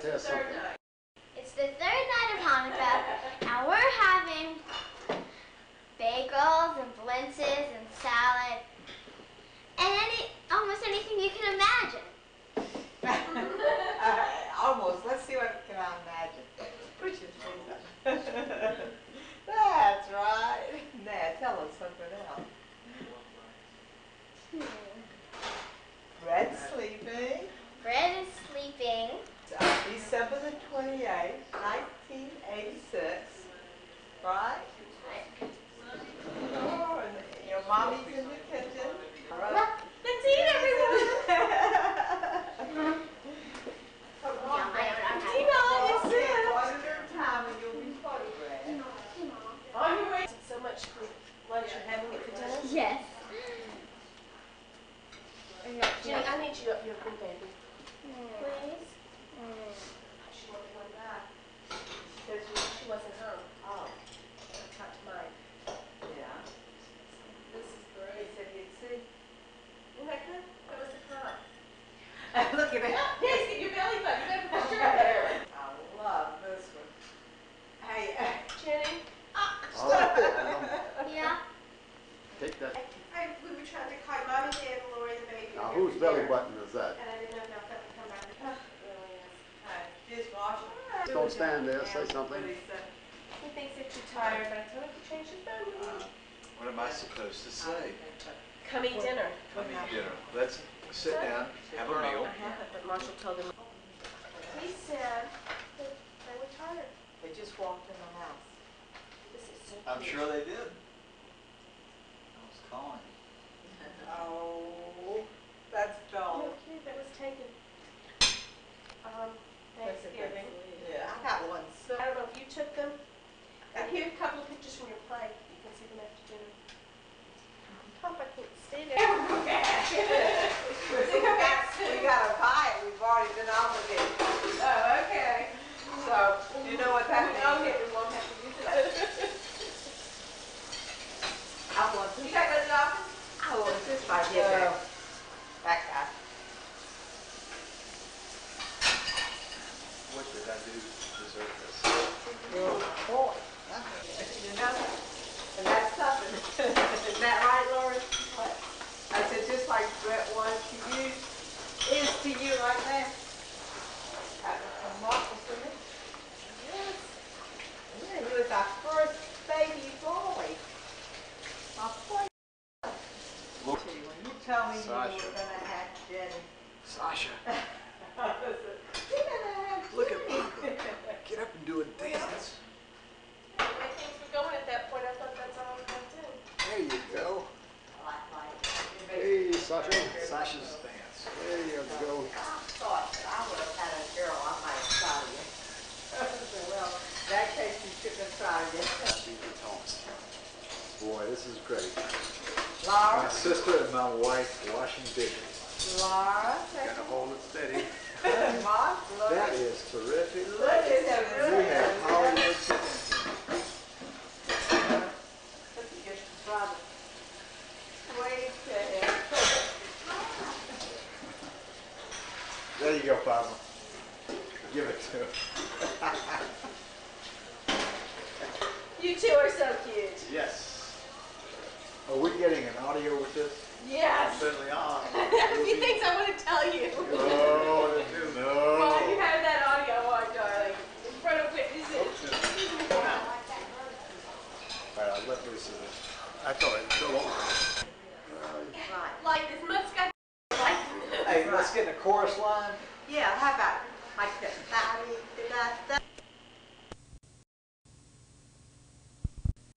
to tell something. It's the third night of Hanukkah, and we're having bagels and blintzes and salad and any almost anything you can imagine. Almost. Let's see what can I imagine. Put your face up. That's right. Now tell us something else. Red's sleeping. Fred is sleeping. It's, uh, December the twenty-eighth, nineteen eighty-six. Right? Oh, your mommy's in the kitchen. Look, let's eat everyone. Come Yeah, on, I don't- don't Tina, you said one at a time and you'll be photographed. On your way. So much for lunch you're having it for dinner. Yes. Jenny, I need you up here for baby. Please? Mm. She won't be going back. She said she, she wasn't home. Oh, I talked to Mike. yeah. This is He great. said he'd see. Isn't that good? That was the car. Look at that. Yes, get your belly button. You better put your there. I love this one. Hey, uh, Jenny? All right, well, Yeah. Take that. I, we were trying to call Mommy, Dad, and Lori, the baby. Now, whose belly button is that? And I didn't know if that would come back. Oh, really is. hey, dishwasher. Don't stand there, say something. What'd he say? He thinks that you're tired, but I told him to change his phone. Uh, What am I supposed to say? Come eat dinner. Come eat dinner. Let's sit down, have a meal. I haven't, but Marshall told him. He said that they were tired. They just walked in the house. This is so I'm cute. sure they did. I was calling. Oh, that's dull. Oh, cute, that was taken. Um, Thanksgiving. Yeah, I got one. So, I don't know if you took them. And here are a couple of pictures from your play. You can see them after dinner. Pop, I can't stay there. we gotta buy it. We've already been obligated. Oh, okay. So, you know what that means? Okay, we won't have to use it. I want You this. got those office? I want this right here. That guy. What did I do to deserve this? You're a boy. You know? And that's something. Isn't that right, Lori? I said, just like Brett was to you, is to you right now. That was from Marcus, wasn't? Yes. Yeah, he was our first baby boy. My boy. Look. When you told me you were gonna have Jenny, Sasha, I said, you're gonna have look at Jenny." Papa. Get up and do a dance. The way things were going at that point, I thought that's all I was going to do. There you go. Like, like, Hey, Sasha. Sasha's dance. There you go. I thought that I would have had a girl, I might have tried it. Well, in that case, you shouldn't have tried it. See the tones. Boy, this is great. Laura, My sister and my wife washing dishes. Laura, Gotta hold it steady. a mark, look. That is terrific. Look at that, You really. have Hollywood chicken. Wait till it. There you go, Papa. Give it to him. You two are so cute. Yes. Are we getting an audio with this? Yes. Certainly are. a few things I want to tell you. No, While you have that audio on, darling, in front of witnesses. Oh, all right, I'll let this. That's all right, go on. Right. Like this must got let's get in a chorus line. Yeah, how about like the da da da.